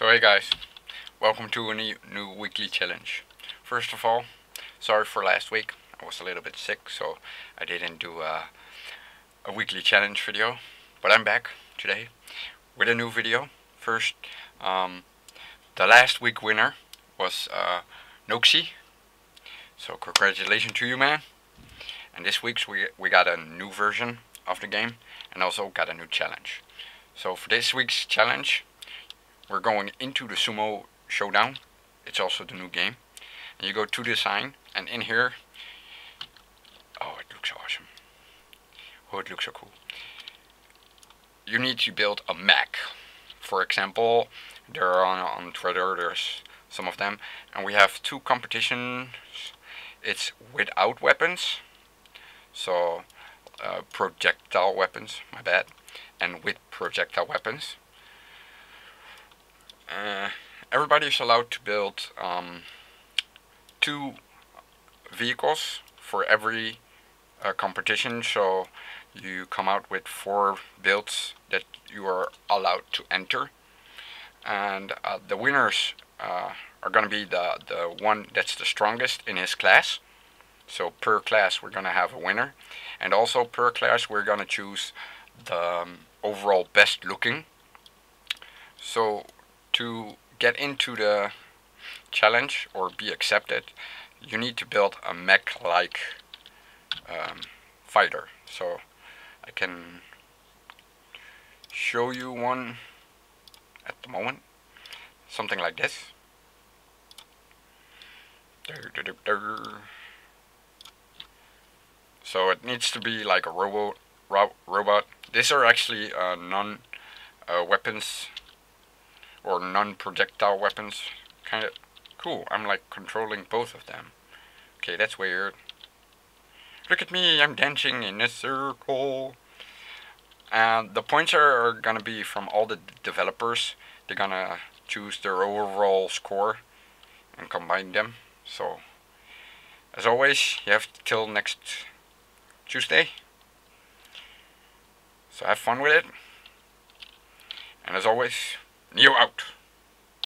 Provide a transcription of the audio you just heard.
So hey guys, welcome to a new, weekly challenge. First of all, sorry for last week. I was a little bit sick, so I didn't do a, a weekly challenge video. But I'm back today with a new video. First, um, the last week winner was uh, Noaksey. So congratulations to you, man. And this week's we we got a new version of the game and also got a new challenge. So for this week's challenge, we're going into the Sumo Showdown. It's also the new game. And you go to design, and in here, oh, it looks awesome. Oh, it looks so cool. You need to build a mech. For example, there are on, on Twitter, there's some of them. And we have two competitions. It's without weapons. So, uh, projectile weapons, my bad. And with projectile weapons. Everybody is allowed to build um, two vehicles for every uh, competition. So you come out with four builds that you are allowed to enter. And uh, the winners uh, are going to be the, the one that's the strongest in his class. So per class we're going to have a winner. And also per class we're going to choose the um, overall best looking. So to get into the challenge or be accepted, you need to build a mech-like um, fighter. So I can show you one at the moment. Something like this. So it needs to be like a robot. Ro robot. These are actually uh, non-weapons uh, or non-projectile weapons. Kind of cool. I'm like controlling both of them. Okay, that's weird. Look at me, I'm dancing in a circle. And the points are, are gonna be from all the developers. They're gonna choose their overall score and combine them. So, as always, you have till next Tuesday. So have fun with it. And as always, Neo out.